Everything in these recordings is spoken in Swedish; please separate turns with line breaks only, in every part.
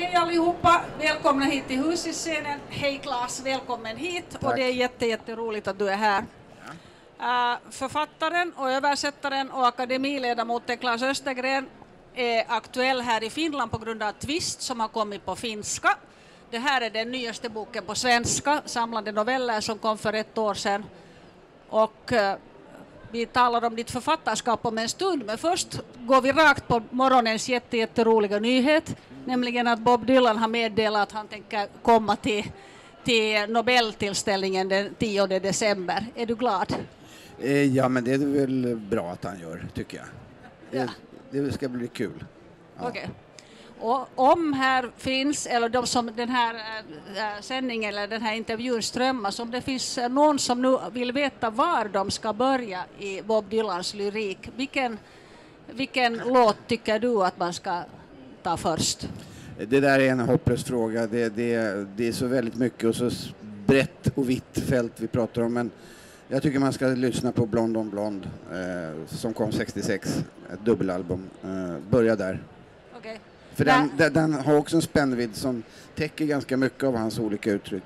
Hej allihopa! Välkomna hit till Husiscenen. Hej Claes, välkommen hit.
Tack.
Och det är jätte, jätteroligt att du är här. Uh, författaren och översättaren och akademiledamoten Claes Östergren är aktuell här i Finland på grund av Twist som har kommit på finska. Det här är den nyaste boken på svenska, samlade noveller som kom för ett år sedan. Och eh, vi talar om ditt författarskap om en stund, men först går vi rakt på morgonens jätte, jätteroliga nyhet, nämligen att Bob Dylan har meddelat att han tänker komma till, till Nobeltillställningen den 10 december. Är du glad?
Eh, Ja, men det är väl bra att han gör, tycker jag.
Ja.
Det, det ska bli kul. Ja.
Okej. Och om här finns, eller de som den här äh, sändningen eller den här intervjun strömmas, om det finns någon som nu vill veta var de ska börja i Bob Dylans lyrik, vilken, vilken låt tycker du att man ska ta först?
Det där är en hopplös fråga. Det, det, det är så väldigt mycket och så brett och vitt fält vi pratar om. Men jag tycker man ska lyssna på Blond on Blond eh, som kom 66, ett dubbelalbum. Eh, börja där.
Okej.
För den, den, den har också en spännvidd som täcker ganska mycket av hans olika uttryck.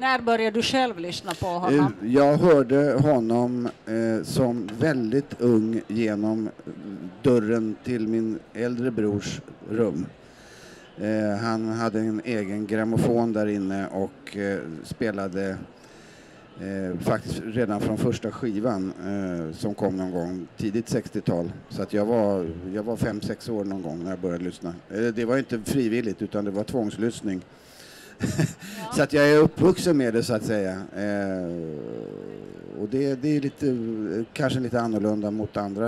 När började du själv lyssna på honom?
Eh, jag hörde honom eh, som väldigt ung genom dörren till min äldre brors rum. Eh, han hade en egen grammofon där inne och eh, spelade eh, faktiskt redan från första skivan eh, som kom någon gång tidigt 60-tal. Så att jag var, jag var fem sex år någon gång när jag började lyssna. Eh, det var inte frivilligt utan det var tvångslyssning. Så att jag är uppvuxen med det så att säga. Eh, och det, det är lite, kanske lite annorlunda mot andra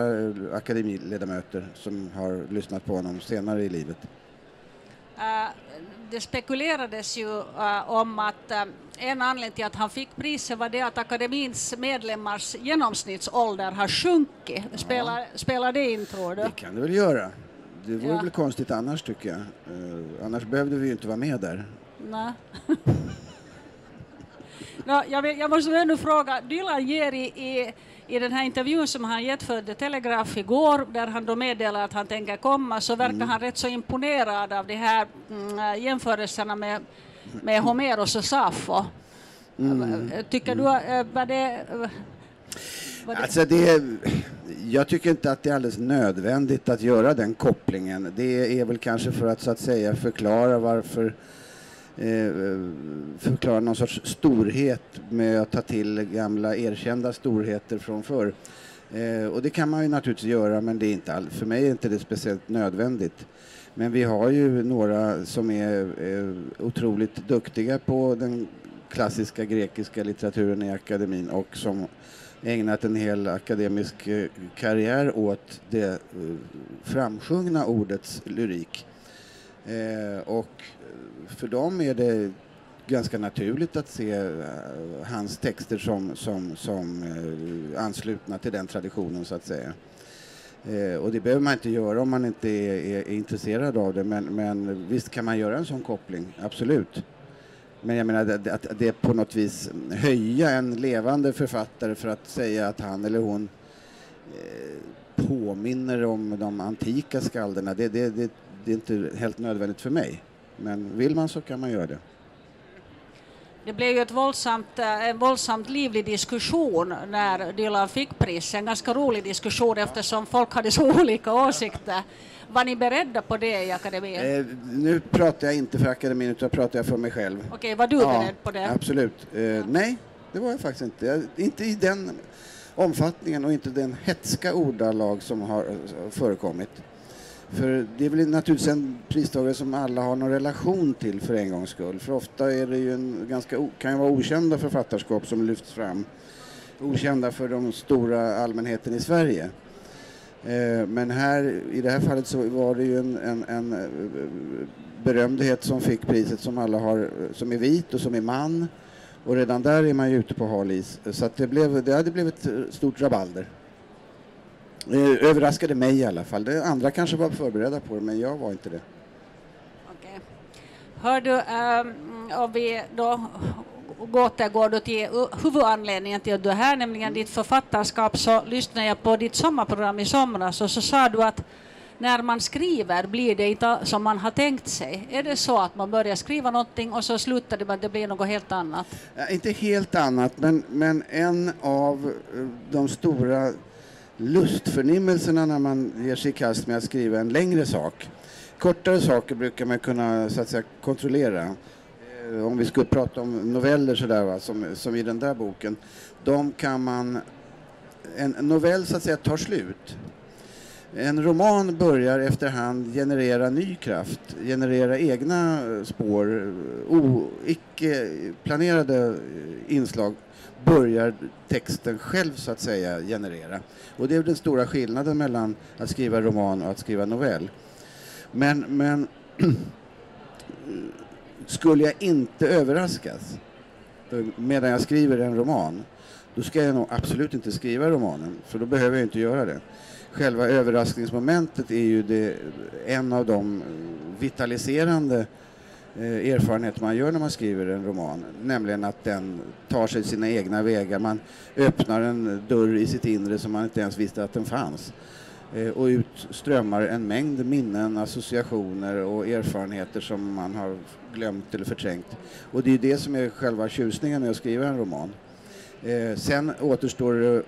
akademiledamöter som har lyssnat på honom senare i livet.
Eh, det spekulerades ju eh, om att eh, en anledning till att han fick priset var det att akademins medlemmars genomsnittsålder har sjunkit. Spelar, spelar det in tror du?
Det kan det väl göra. Det vore
Ja.
väl konstigt annars tycker jag. Annars behövde vi ju inte vara med där.
Nej. Nå, jag, vill, jag måste ännu fråga, Dylan ger i, i, i den här intervjun som han gett för The Telegraph igår, där han då meddelar att han tänker komma, så verkar han rätt så imponerad av de här mm, jämförelserna med, med Homeros och Safo. Tycker du, äh, var det... äh, var det
Alltså det, jag tycker inte att det är alldeles nödvändigt att göra den kopplingen. Det är väl kanske för att så att säga förklara varför Eh, förklara någon sorts storhet med att ta till gamla erkända storheter från förr. Eh, och det kan man ju naturligtvis göra men det är inte all, för mig är inte det speciellt nödvändigt. Men vi har ju några som är eh, otroligt duktiga på den klassiska grekiska litteraturen i akademin och som ägnat en hel akademisk karriär åt det framsjungna ordets lyrik. Eh, och för dem är det ganska naturligt att se uh, hans texter som, som, som uh, anslutna till den traditionen så att säga. Eh, och det behöver man inte göra om man inte är, är, är intresserad av det men, men visst kan man göra en sån koppling, absolut. Men jag menar att, att det på något vis höja en levande författare för att säga att han eller hon eh, påminner om de antika skalderna, det, det, det, det är inte helt nödvändigt för mig. Men vill man så kan man göra det.
Det blev ju ett våldsamt, eh, en våldsamt livlig diskussion när Dylan fick priset. En ganska rolig diskussion eftersom folk hade så olika åsikter. Var ni beredda på det i akademin?
Eh, nu pratar jag inte för akademin utan pratar jag för mig själv.
Okej, var du beredd på det?
Absolut. Eh, nej, det var jag faktiskt inte. Jag, inte i den omfattningen och inte den hetska ordalag som har eh, förekommit. För det är väl naturligtvis en pristagare som alla har någon relation till för en gångs skull. För ofta är det ju en ganska kan ju vara okända författarskap som lyfts fram. Okända för de stora allmänheten i Sverige. Eh, men här, i det här fallet så var det ju en, en, en eh, berömdhet som fick priset som alla har, som är vit och som är man. Och redan där är man ju ute på hal is. Så att det, blev, det hade blivit ett stort rabalder. Eh, Överraskade mig i alla fall. Det andra kanske var förberedda på det, men jag var inte det.
Okej. Hör du, ehm, om vi då återgår till huvudanledningen till att du är här, nämligen ditt författarskap, så lyssnade jag på ditt sommarprogram i somras och så sa du att när man skriver blir det inte som man har tänkt sig? Är det så att man börjar skriva någonting och så slutar det med att det blir något helt annat?
Ja, inte helt annat, men, men en av eh, de stora lustförnimmelserna när man ger sig i kast med att skriva en längre sak. Kortare saker brukar man kunna så att säga, kontrollera. Eh, Om vi skulle prata om noveller sådär, va, som, som i den där boken. De kan man... En novell så att säga tar slut. En roman börjar efterhand generera ny kraft, generera egna eh, spår, o, icke planerade eh, inslag börjar texten själv så att säga generera. Och det är den stora skillnaden mellan att skriva roman och att skriva novell. Men, men skulle jag inte överraskas eh, medan jag skriver en roman, då ska jag nog absolut inte skriva romanen, för då behöver jag inte göra det. Själva överraskningsmomentet är ju det, en av de vitaliserande eh, erfarenheter man gör när man skriver en roman, nämligen att den tar sig sina egna vägar. Man öppnar en dörr i sitt inre som man inte ens visste att den fanns. Eh, och ut strömmar en mängd minnen, associationer och erfarenheter som man har glömt eller förträngt. Och det är det som är själva tjusningen med att skriva en roman. Eh, sen återstår det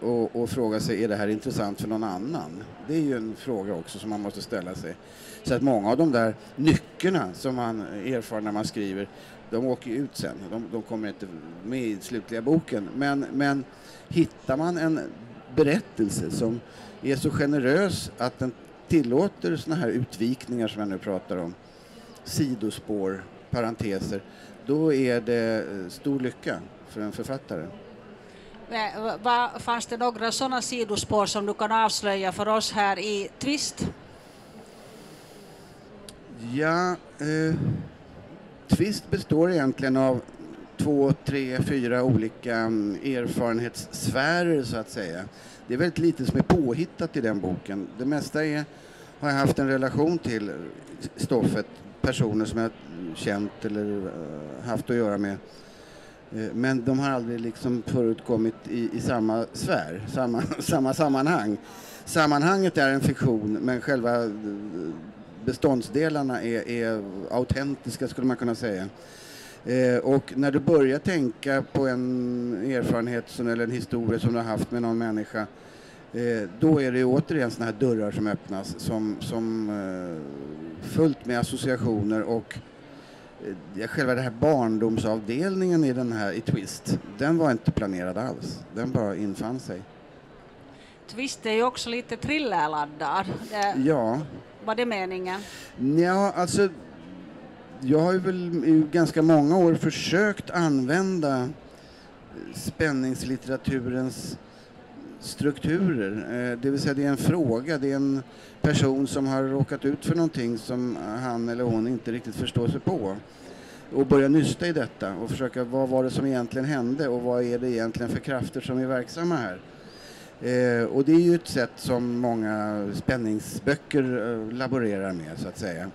att, fråga sig, är det här intressant för någon annan? Det är ju en fråga också som man måste ställa sig. Så att många av de där nyckerna som man erfar när man skriver, de åker ju ut sen. De, de kommer inte med i slutliga boken. Men, men hittar man en berättelse som är så generös att den tillåter såna här utvikningar som jag nu pratar om, sidospår, parenteser, då är det stor lycka för en författare.
Eh, fanns det några sådana sidospår som du kan avslöja för oss här i Twist?
Ja, eh, Twist består egentligen av två, tre, fyra olika mm, erfarenhetssfärer så att säga. Det är väldigt lite som är påhittat i den boken. Det mesta är, har jag haft en relation till stoffet, personer som jag känt eller eh, haft att göra med. Eh, men de har aldrig liksom förutkommit i, i samma sfär, samma, samma sammanhang. Sammanhanget är en fiktion men själva eh, beståndsdelarna är, är autentiska skulle man kunna säga. Eh, och när du börjar tänka på en erfarenhet som, eller en historia som du har haft med någon människa eh, då är det återigen såna här dörrar som öppnas som, som eh, fullt med associationer och själva den här barndomsavdelningen i den här i Twist, den var inte planerad alls. Den bara infann sig.
Twist är ju också lite thrillerladdad. Det,
Ja,
Var det meningen?
Ja, alltså jag har ju väl i ganska många år försökt använda spänningslitteraturens strukturer. Eh, det vill säga det är en fråga, det är en person som har råkat ut för någonting som han eller hon inte riktigt förstår sig på. Och börja nysta i detta och försöka, vad var det som egentligen hände och vad är det egentligen för krafter som är verksamma här? Eh, och det är ju ett sätt som många spänningsböcker eh, laborerar med så att säga.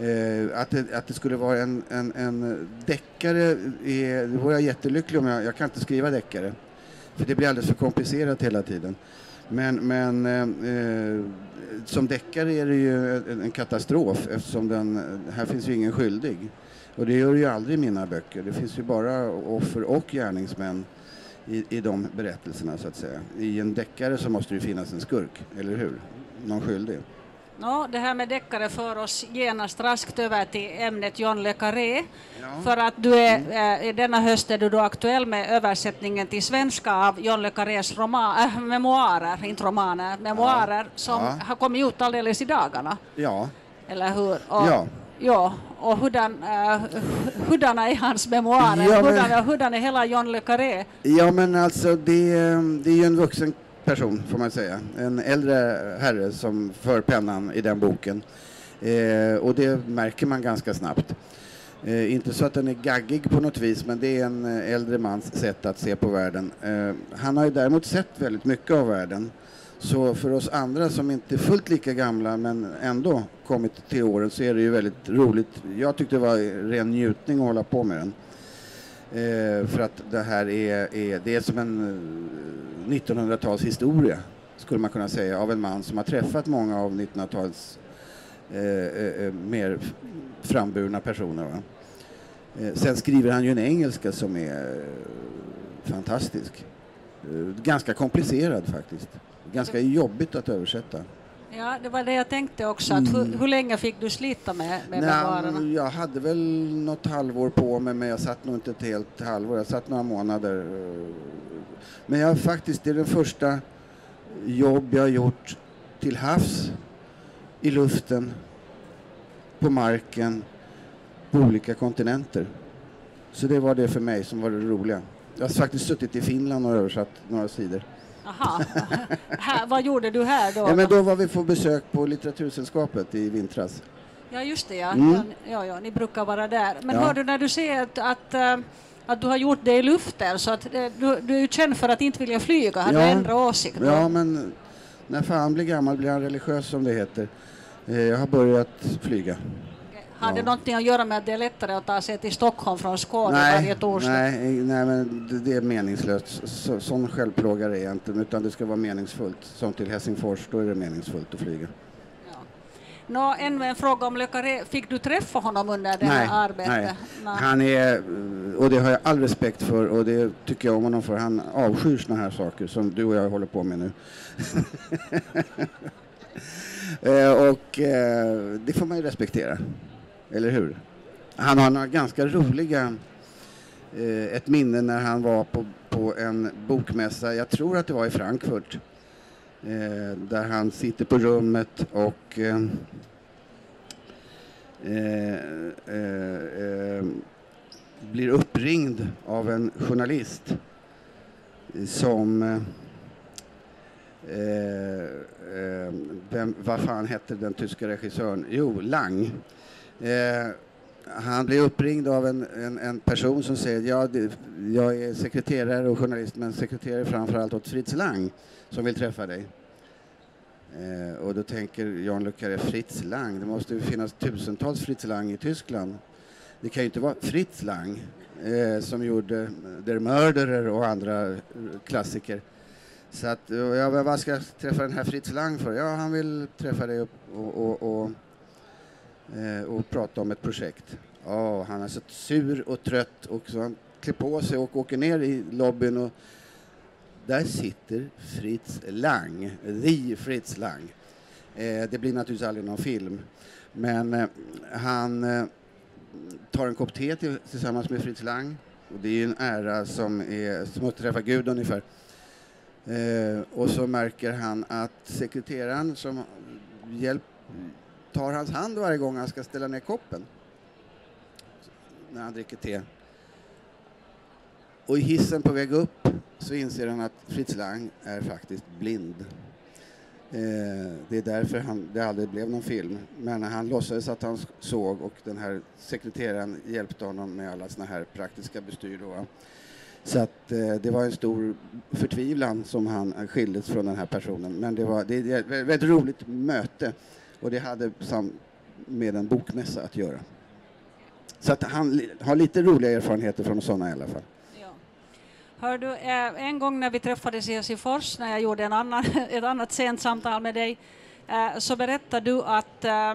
Eh, att, det, att det skulle vara en, en, en deckare, är, det vore jag jättelycklig om jag, jag kan inte skriva deckare. För det blir alldeles för komplicerat hela tiden. Men, men eh, eh som deckare är det ju en, en katastrof eftersom den, här finns ju ingen skyldig. Och det gör det ju aldrig i mina böcker. Det finns ju bara offer och gärningsmän i, i de berättelserna så att säga. I en deckare så måste det finnas en skurk, eller hur? Någon skyldig.
Nå, det här med deckare för oss genast raskt över till ämnet John le Carré.
Ja.
För att du är, äh, denna höst är du då aktuell med översättningen till svenska av John le Carrés roman, äh, memoarer, inte romaner, memoarer som
Ja.
har kommit ut alldeles i dagarna.
Ja,
Eller hur? Och,
Ja.
Ja, och hurdan, äh, hurdana är hans memoarer?
Ja, men-
hurdan, hurdan är hela John le Carré?
ja men alltså det, det är ju en vuxen person får man säga. En äldre herre som för pennan i den boken. Eh, och det märker man ganska snabbt. Eh, inte så att den är gaggig på något vis, men det är en eh, äldre mans sätt att se på världen. Eh, han har ju däremot sett väldigt mycket av världen. Så för oss andra som inte är fullt lika gamla men ändå kommit till åren så är det ju väldigt roligt. Jag tyckte det var ren njutning att hålla på med den. Eh, för att det här är, är, det är som en eh, 1900-talshistoria skulle man kunna säga, av en man som har träffat många av 1900-talets eh, eh, eh, mer framburna personer. Va? Eh, sen skriver han ju en engelska som är eh, fantastisk. Eh, ganska komplicerad faktiskt. Ganska jobbigt att översätta.
Ja, det var det jag tänkte också. Att hur, hur länge fick du slita med, med
Nej,
memoarerna?
jag hade väl något halvår på mig, men jag satt nog inte ett helt halvår. Jag satt några månader. Men jag faktiskt, det är den första jobb jag har gjort till havs, i luften, på marken, på olika kontinenter. Så det var det för mig som var det roliga. Jag har faktiskt suttit i Finland och översatt några sidor.
Aha. här, vad gjorde du här då?
Ja, men då var vi på besök på Litteratursällskapet i vintras.
Ja, just det. Ja.
Mm.
Ja, ja, ni brukar vara där. Men
Ja.
hör du, när du säger att, att, eh, att du har gjort det i luften, så att eh, du, du är ju känd för att inte vilja flyga. Har du
Ja.
ändrat åsikt?
Ja, men när fan blir gammal blir han religiös som det heter. Eh, Jag har börjat flyga.
Har det någonting att göra med att det är lättare att ta sig till Stockholm från Skåne varje
Nej,
torsdag?
nej, nej, men det, det är meningslöst. Så, sån självplågare är jag inte, utan det ska vara meningsfullt. Som till Helsingfors, då är det meningsfullt att flyga.
Ja. Nå, ännu en fråga om Carré. Fick du träffa honom under det
Nej,
här arbetet?
nej.
Nej.
Han är, och det har jag all respekt för, och det tycker jag om honom för. Han avskyr såna här saker som du och jag håller på med nu. Eh, och eh, det får man ju respektera, eller hur? Han har några ganska roliga, eh, ett minne när han var på, på en bokmässa, jag tror att det var i Frankfurt, eh, där han sitter på rummet och eh, eh, eh, eh, blir uppringd av en journalist som eh, eh, vem, vad fan hette den tyska regissören? Jo, Lang. Eh, han blir uppringd av en, en, en person som säger ja, det, jag är sekreterare och journalist men sekreterare framförallt åt Fritz Lang som vill träffa dig. Eh, och då tänker Jan Luckare Fritz Lang, det måste ju finnas tusentals Fritz Lang i Tyskland. Det kan ju inte vara Fritz Lang eh, som gjorde Der Mörderer och andra eh, klassiker. Så att, ja, vad ska jag träffa den här Fritz Lang för? Ja, han vill träffa dig och, och, och, Eh, och prata om ett projekt. Ja, han är så sur och trött och så han klär på sig och åker ner i lobbyn och där sitter Fritz Lang, the Fritz Lang. Eh, det blir naturligtvis aldrig någon film, men eh, han eh, tar en kopp te till, tillsammans med Fritz Lang. Och det är ju en ära som är som att träffa Gud ungefär. Eh, och så märker han att sekreteraren som hjälper tar hans hand varje gång han ska ställa ner koppen när han dricker te. Och i hissen på väg upp så inser han att Fritz Lang är faktiskt blind. Eh, det är därför han, det aldrig blev någon film. Men han låtsades att han såg och den här sekreteraren hjälpte honom med alla såna här praktiska bestyr. Då. Så att eh, det var en stor förtvivlan som han eh, skildes från den här personen. Men det var det är ett väldigt roligt möte och det hade sam med en bokmässa att göra. Så att han har lite roliga erfarenheter från sådana i alla fall.
Ja. Hör du, eh, en gång när vi träffades i Helsingfors, när jag gjorde en annan, ett annat sent samtal med dig, eh, så berättade du att, eh,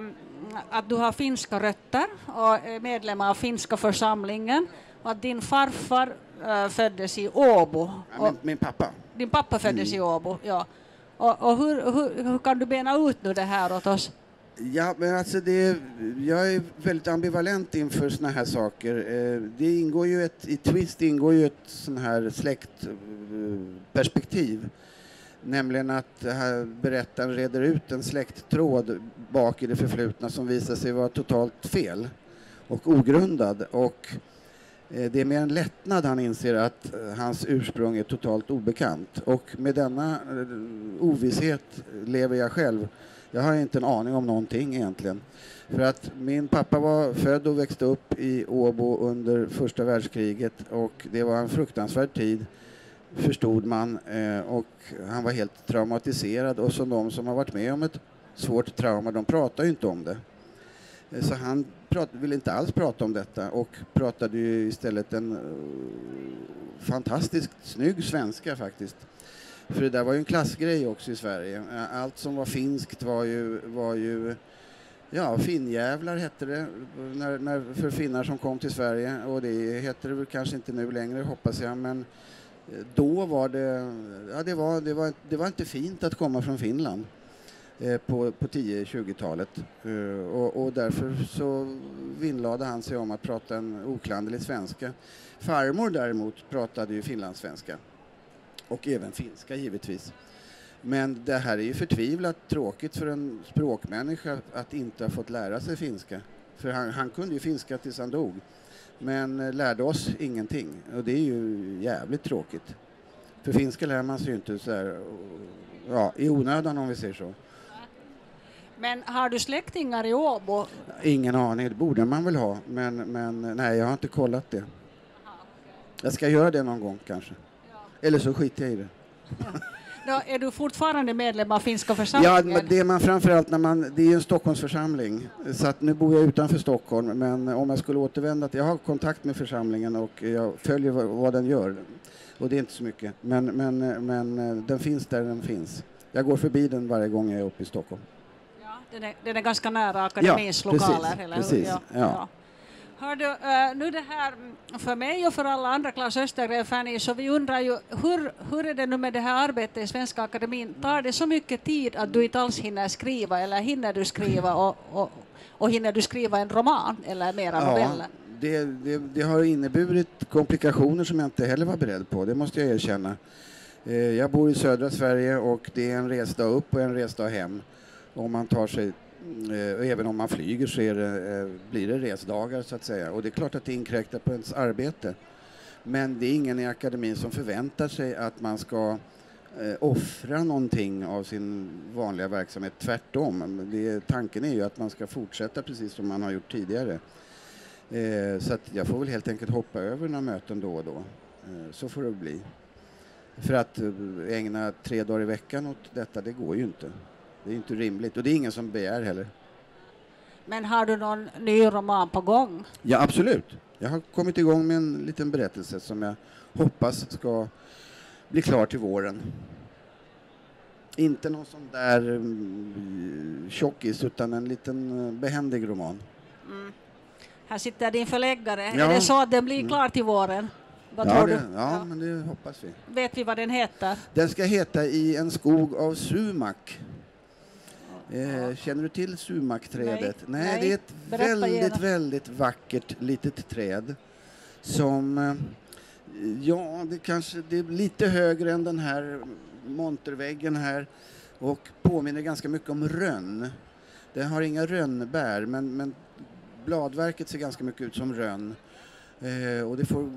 att du har finska rötter och är medlem av finska församlingen och att din farfar föddes i Åbo.
Ja, min, min pappa.
din pappa föddes i Åbo, ja. Och, och hur, hur, hur kan du bena ut nu det här åt oss?
Ja, men alltså det, jag är väldigt ambivalent inför såna här saker. Eh, det ingår ju ett, I Twist ingår ju ett sån här släktperspektiv. Eh, Nämligen att berättaren reder ut en släkttråd bak i det förflutna som visar sig vara totalt fel och ogrundad. Och Eh, det är med en lättnad han inser att eh, hans ursprung är totalt obekant. Och med denna eh, ovisshet lever jag själv. Jag har inte en aning om någonting egentligen. För att min pappa var född och växte upp i Åbo under första världskriget och det var en fruktansvärd tid förstod man och han var helt traumatiserad och som de som har varit med om ett svårt trauma, de pratar ju inte om det. Eh, så han prat, ville inte alls prata om detta och pratade ju istället en eh, fantastiskt snygg svenska faktiskt. För det där var ju en klassgrej också i Sverige. Eh, allt som var finskt var ju, var ju ja, finnjävlar hette det när, när, för finnar som kom till Sverige och det heter det väl kanske inte nu längre hoppas jag men då var det, ja, det, var, det, var, det var inte fint att komma från Finland Eh, på, på 10-20-talet eh, och, och, därför så vinnlade han sig om att prata en oklanderlig svenska. Farmor däremot pratade ju finlandssvenska och även finska givetvis. Men det här är ju förtvivlat tråkigt för en språkmänniska att inte ha fått lära sig finska. För han, han kunde ju finska tills han dog men eh, lärde oss ingenting och det är ju jävligt tråkigt. För finska lär man sig ju inte så här, ja, i onödan om vi säger så.
Men har du släktingar i Åbo?
Ingen aning, det borde man väl ha, men, men nej, jag har inte kollat det. Jag ska göra det någon gång kanske. Eller så skiter jag i det.
Ja. Då är du fortfarande medlem av finska församlingen?
Ja, det är man framförallt när man, det är en Stockholmsförsamling. Så att nu bor jag utanför Stockholm, men om jag skulle återvända till, jag har kontakt med församlingen och jag följer vad, vad den gör. Och det är inte så mycket, men, men, men den finns där den finns. Jag går förbi den varje gång jag är uppe i Stockholm.
Den är, den är ganska nära akademins
ja,
lokaler,
precis,
eller
precis,
Ja,
ja.
ja. Hör du, uh, nu det här, för mig och för alla andra Claes Östergren Fanny, så vi undrar ju hur, hur är det nu med det här arbetet i Svenska Akademin? Tar det så mycket tid att du inte alls hinner skriva eller hinner du skriva och, och, och hinner du skriva en roman eller mera
Ja,
noveller?
det, det, det har inneburit komplikationer som jag inte heller var beredd på, det måste jag erkänna. Eh, Jag bor i södra Sverige och det är en resdag upp och en resdag hem. Om man tar sig Eh, även om man flyger så är det, eh, blir det resdagar så att säga. Och det är klart att det inkräktar på ens arbete. Men det är ingen i akademin som förväntar sig att man ska eh, offra någonting av sin vanliga verksamhet. Tvärtom. Det, tanken är ju att man ska fortsätta precis som man har gjort tidigare. Eh, så att jag får väl helt enkelt hoppa över några möten då och då. Eh, så får det bli. För att eh, ägna tre dagar i veckan åt detta, det går ju inte. Det är inte rimligt och det är ingen som begär heller.
Men har du någon ny roman på gång?
Ja, absolut. Jag har kommit igång med en liten berättelse som jag hoppas ska bli klar till våren. Inte någon sån där um, tjockis utan en liten uh, behändig roman.
Mm. Här sitter din förläggare.
Ja.
Är det så att den blir klar till våren? Vad
Ja,
tror
det,
du?
ja, men det hoppas vi.
Vet vi vad den heter?
Den ska heta I en skog av sumak. Eh, känner du till sumakträdet?
Nej,
Nej,
nej.
det är ett
Berätta
väldigt,
gärna.
väldigt vackert litet träd som, eh, ja, det kanske det är lite högre än den här monterväggen här och påminner ganska mycket om rönn. Den har inga rönnbär, men, men bladverket ser ganska mycket ut som rönn. Eh, och det får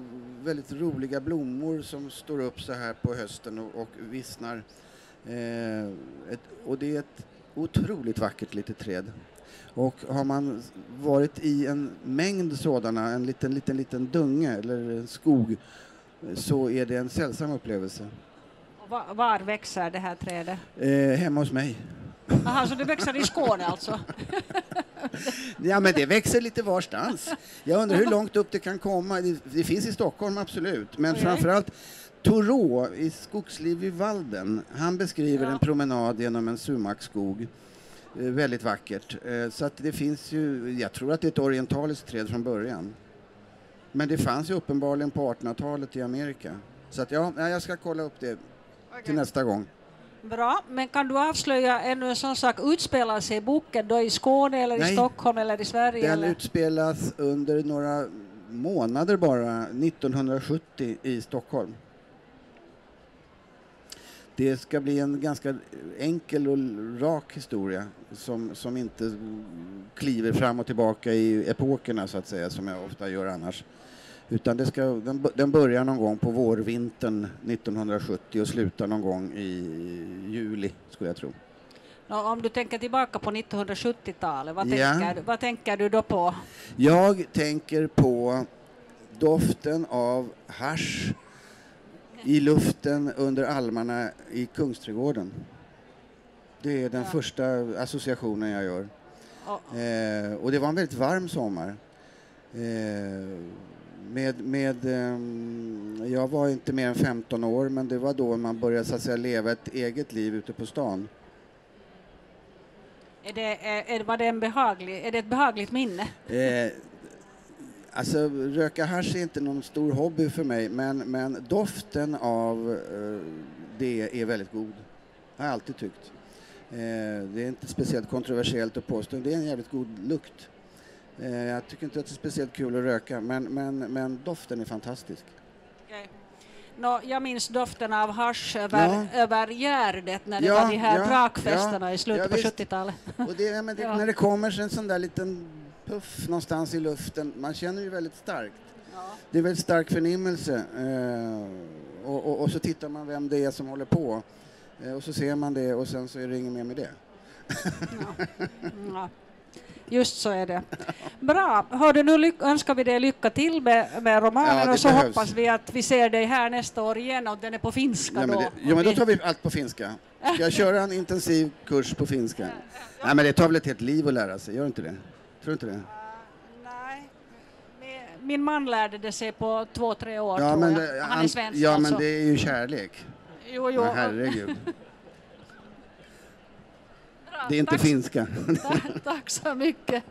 väldigt roliga blommor som står upp så här på hösten och, och vissnar. Eh, ett, och det är ett otroligt vackert litet träd. Och har man varit i en mängd sådana, en liten, liten, liten dunge eller skog, så är det en sällsam upplevelse.
Var, var växer det här trädet?
Eh, hemma hos mig.
Aha, så det växer i Skåne alltså?
Ja, men det växer lite varstans. Jag undrar hur långt upp det kan komma. Det, det finns i Stockholm, absolut. Men
Okej.
framförallt Thoreau i Skogsliv i Valden, han beskriver
Ja.
en promenad genom en sumakskog. Eh, väldigt vackert. Eh, så att det finns ju, jag tror att det är ett orientaliskt träd från början. Men det fanns ju uppenbarligen på 1800-talet i Amerika. Så att ja, jag ska kolla upp det till nästa gång.
Bra, men kan du avslöja ännu en sån sak? Utspelar sig boken då i Skåne eller i
Nej.
Stockholm eller i Sverige?
Den
eller?
utspelas under några månader bara 1970 i Stockholm. Det ska bli en ganska enkel och rak historia som, som inte kliver fram och tillbaka i epokerna så att säga som jag ofta gör annars. Utan det ska, den, den börjar någon gång på vårvintern 1970 och slutar någon gång i juli skulle jag tro.
Om du tänker tillbaka på 1970-talet, vad,
Ja.
tänker vad tänker du då på?
Jag tänker på doften av hasch i luften under almarna i Kungsträdgården. Det är den
Ja.
första associationen jag gör.
Och,
Eh, och det var en väldigt varm sommar. Eh, med, med, ehm, jag var inte mer än 15 år, men det var då man började så att säga, leva ett eget liv ute på stan.
Är det, är, är, var det en behaglig, är det ett behagligt minne?
Alltså, röka hasch är inte någon stor hobby för mig, men, men doften av eh, det är väldigt god. har jag alltid tyckt. Eh, det är inte speciellt kontroversiellt att påstå, det är en jävligt god lukt. Eh, jag tycker inte att det är speciellt kul att röka, men, men, men doften är fantastisk.
Okay. No, jag minns doften av hasch över,
Ja.
över Gärdet när det
Ja,
var de här
ja,
drakfesterna
ja,
i slutet
ja,
på
visst.
70-talet.
Och det, det,
Ja.
När det kommer en sån där liten puff någonstans i luften, man känner ju väldigt starkt. Det är väldigt stark förnimmelse. Eh, och, och, och så tittar man vem det är som håller på. Eh, och så ser man det och sen så är det inget mer med det.
Ja. Just så är det. Bra. Hördu, nu önskar vi dig lycka till med, med romanen
Ja,
och så
behövs.
hoppas vi att vi ser dig här nästa år igen och den är på finska
Ja, men
då.
det, jo, men då tar vi allt på finska. Ska jag köra en intensiv kurs på finska? Nej, men det tar väl ett helt liv att lära sig, gör inte det? Tror du inte det?
Nej. Min- man lärde det sig på två, tre år
Ja, men, det-
Han är svensk
ja,
alltså.
men det är ju kärlek.
Jo, jo.
Men herregud. Det är inte
tack,
finska.
tack så mycket.